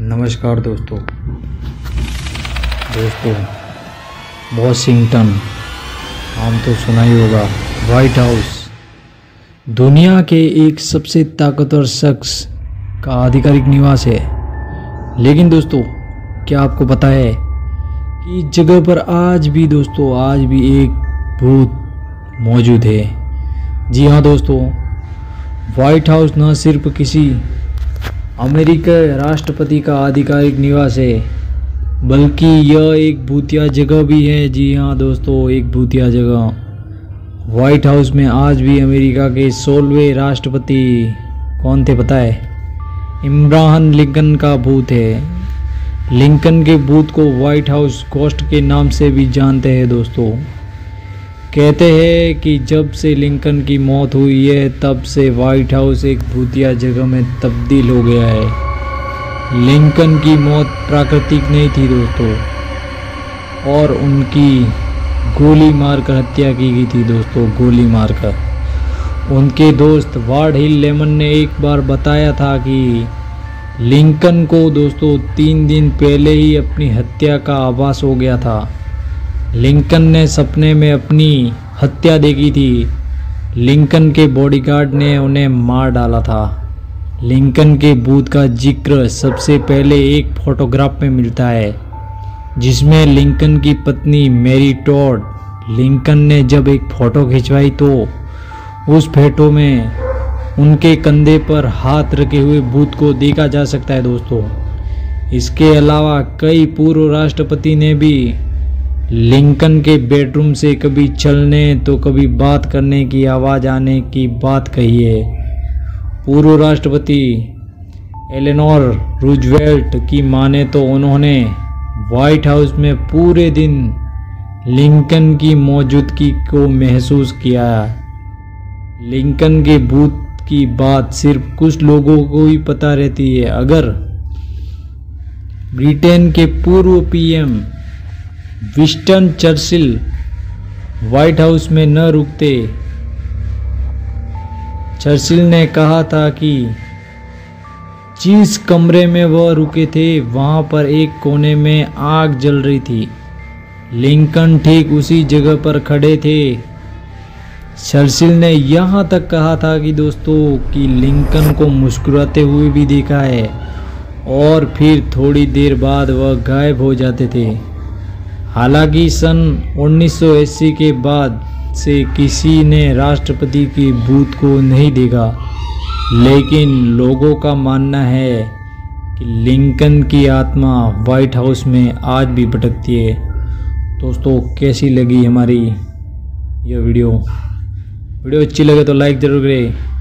नमस्कार दोस्तों। दोस्तों, वॉशिंगटन, नाम तो सुना ही होगा वाइट हाउस। दुनिया के एक सबसे ताकतवर शख्स का आधिकारिक निवास है। लेकिन दोस्तों, क्या आपको पता है कि इस जगह पर आज भी दोस्तों, आज भी एक भूत मौजूद है। जी हाँ दोस्तों वाइट हाउस न सिर्फ़ किसी अमेरिका राष्ट्रपति का आधिकारिक निवास है। बल्कि यह एक भूतिया जगह भी है। जी हाँ दोस्तों, एक भूतिया जगह। वाइट हाउस में आज भी अमेरिका के सोलहवें राष्ट्रपति कौन थे पता है? इमरान लिंकन का भूत है। लिंकन के भूत को वाइट हाउस गोस्ट के नाम से भी जानते हैं दोस्तों। कहते हैं कि जब से लिंकन की मौत हुई है, तब से वाइट हाउस एक भूतिया जगह में तब्दील हो गया है। लिंकन की मौत प्राकृतिक नहीं थी दोस्तों, और उनकी गोली मारकर हत्या की गई थी दोस्तों, गोली मारकर। उनके दोस्त वार्ड हिल लेमन ने एक बार बताया था कि लिंकन को दोस्तों तीन दिन पहले ही अपनी हत्या का आभास हो गया था। लिंकन ने सपने में अपनी हत्या देखी थी। लिंकन के बॉडीगार्ड ने उन्हें मार डाला था। लिंकन के बूथ का ज़िक्र सबसे पहले एक फोटोग्राफ में मिलता है, जिसमें लिंकन की पत्नी मेरी टॉड, लिंकन ने जब एक फ़ोटो खिंचवाई तो उस फ़ोटो में उनके कंधे पर हाथ रखे हुए बूथ को देखा जा सकता है दोस्तों। इसके अलावा कई पूर्व राष्ट्रपति ने भी लिंकन के बेडरूम से कभी चलने तो कभी बात करने की आवाज़ आने की बात कही है। पूर्व राष्ट्रपति एलेनोर रूजवेल्ट की माने तो उन्होंने व्हाइट हाउस में पूरे दिन लिंकन की मौजूदगी को महसूस किया। लिंकन के बूथ की बात सिर्फ़ कुछ लोगों को ही पता रहती है। अगर ब्रिटेन के पूर्व PM Winston Churchill White House में न रुकते। चर्चिल ने कहा था कि जिस कमरे में वह रुके थे, वहाँ पर एक कोने में आग जल रही थी। लिंकन ठीक उसी जगह पर खड़े थे। चर्चिल ने यहाँ तक कहा था कि दोस्तों, कि लिंकन को मुस्कुराते हुए भी देखा है, और फिर थोड़ी देर बाद वह गायब हो जाते थे। हालाँकि सन 1980 के बाद से किसी ने राष्ट्रपति की बूथ को नहीं देखा, लेकिन लोगों का मानना है कि लिंकन की आत्मा वाइट हाउस में आज भी भटकती है। दोस्तों, कैसी लगी हमारी यह वीडियो? वीडियो अच्छी लगे तो लाइक ज़रूर करें।